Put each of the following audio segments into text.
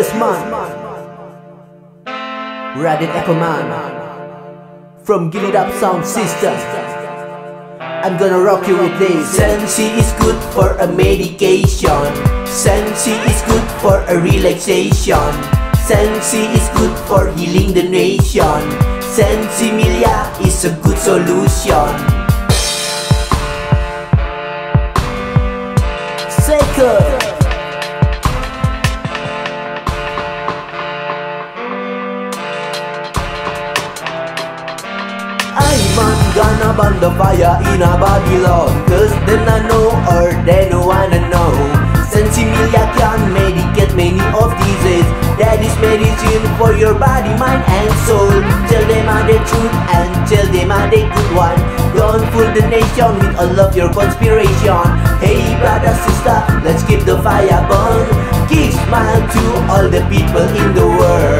Yes, man. Radit Echoman from Give It Up Sound System. I'm gonna rock you with this. Sensi is good for a medication. Sensi is good for a relaxation. Sensi is good for healing the nation. Sensimilia is a good solution. Gonna burn the fire in a Babylon. Cause then I know or they don't wanna know. Sensimilia can medicate many of diseases. That is medicine for your body, mind and soul. Tell them are the truth and tell them are the good one. Don't fool the nation with all of your conspiration. Hey brother, sister, let's keep the fire burn. Give smile to all the people in the world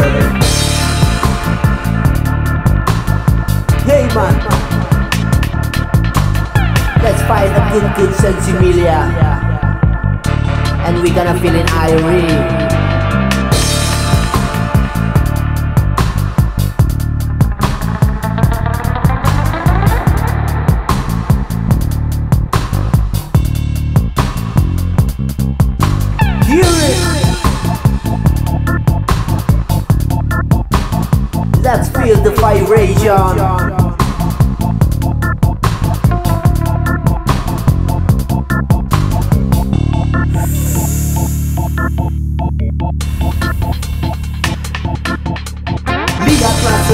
find a good good sensimilia And we gonna feel Hear it! Let's feel the vibration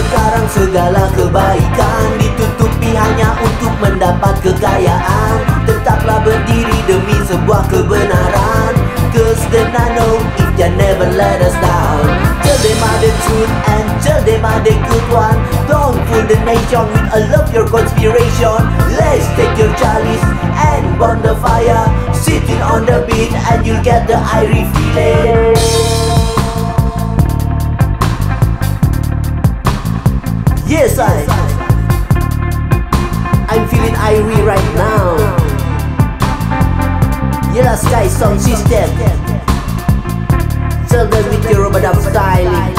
sekarang segala kebaikan Ditutupi hanya untuk mendapat kekayaan. Tetaplah berdiri demi sebuah kebenaran. Cause then I know if they never let us down. Tell them are the truth and tell them are the good one. Don't fool the nation with all of your conspiration. Let's take your chalice and burn the fire Sitting on the beach and you'll get the irie feeling Yes, I. I'm feeling irie right now. Yella Sky Sound System. Tell them with your rubber styling.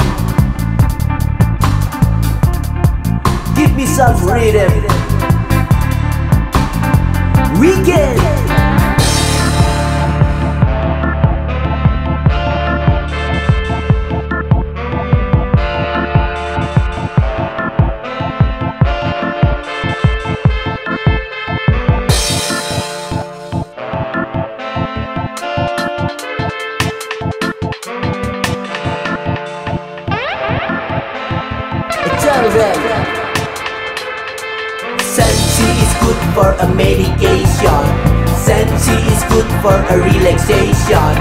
Give me some rhythm. Weekend. Them. Is good for a medication. Sensi is good for a relaxation.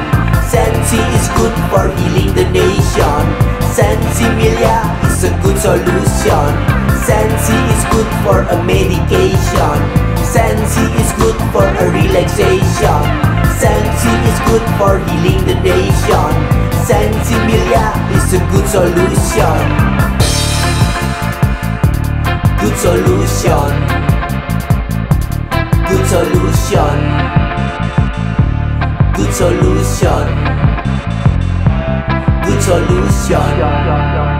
Sensi is good for healing the nation. Sensimilia is a good solution. Sensi is good for a medication. Sensi is good for a relaxation. Sensi is good for healing the nation. Sensimilia is a good solution. Good solution. Good solution. Good solution. Good solution.